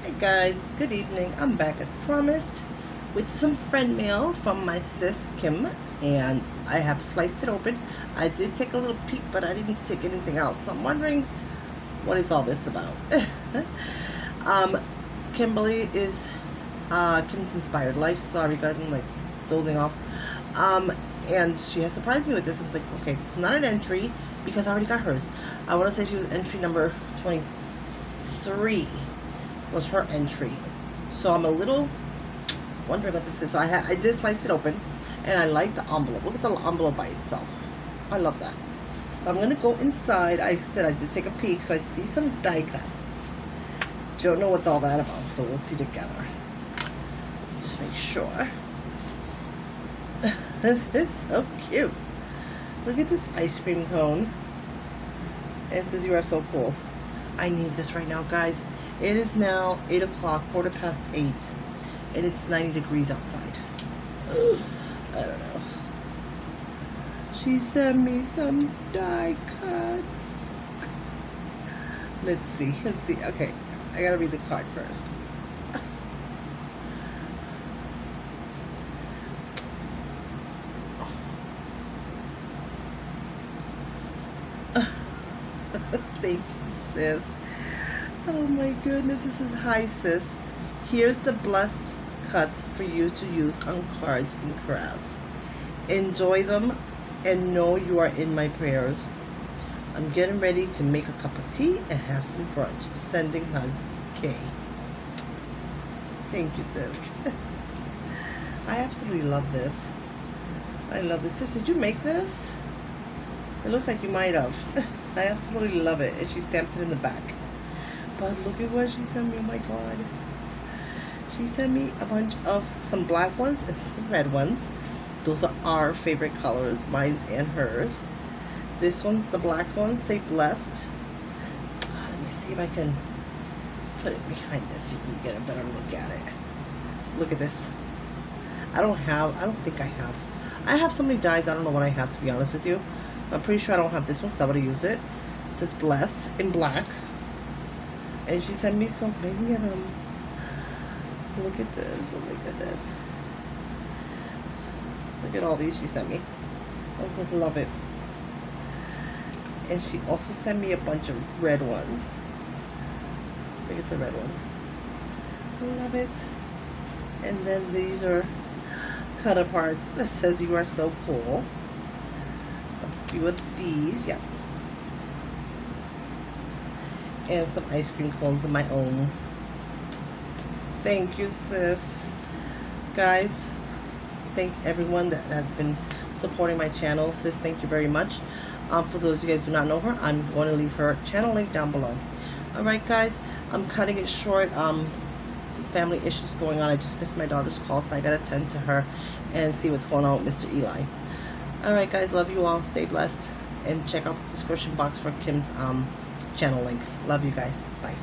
Hey guys, good evening. I'm back as promised with some friend mail from my sis Kim and I have sliced it open. I did take a little peek but I didn't take anything out so I'm wondering what is all this about. um, Kimberly is uh, Kim's Inspired Life. Sorry guys, I'm like dozing off. Um, and she has surprised me with this. I was like, okay, it's not an entry because I already got hers. I want to say she was entry number 23 was her entry. So I'm a little wondering what this is. So I, I did slice it open and I like the envelope. Look at the envelope by itself. I love that. So I'm going to go inside. I said I did take a peek. So I see some die cuts. Don't know what's all that about. So we'll see together. Just make sure. this is so cute. Look at this ice cream cone. It says you are so cool. I need this right now, guys. It is now 8 o'clock, quarter past 8, and it's 90 degrees outside. I don't know. She sent me some die cuts. Let's see, let's see. Okay, I gotta read the card first. Thank you, sis. Oh my goodness, this is high, sis. Here's the blessed cuts for you to use on cards and crafts. Enjoy them and know you are in my prayers. I'm getting ready to make a cup of tea and have some brunch. Sending hugs, Kay. Thank you, sis. I absolutely love this. I love this. Sis, did you make this? It looks like you might have. I absolutely love it. And she stamped it in the back. But look at what she sent me. Oh my god. She sent me a bunch of some black ones and some red ones. Those are our favorite colors, mine and hers. This one's the black one. Say blessed. Ah, let me see if I can put it behind this so you can get a better look at it. Look at this. I don't have, I don't think I have. I have so many dies, I don't know what I have to be honest with you. I'm pretty sure I don't have this one because I would have used it. It says bless in black. And she sent me so many of them. Look at this. Oh my goodness. Look at all these she sent me. Oh, I love it. And she also sent me a bunch of red ones. Look at the red ones. Love it. And then these are cut aparts. It says you are so cool. Few of these. Yeah and some ice cream cones of my own. Thank you, sis. Guys, thank everyone that has been supporting my channel. Sis, thank you very much. Um, for those of you guys do not know her, I'm going to leave her channel link down below. Alright, guys, I'm cutting it short. Um, some family issues going on. I just missed my daughter's call, so I got to attend to her and see what's going on with Mr. Eli. Alright, guys, love you all. Stay blessed. And check out the description box for Kim's um, channel link. Love you guys. Bye.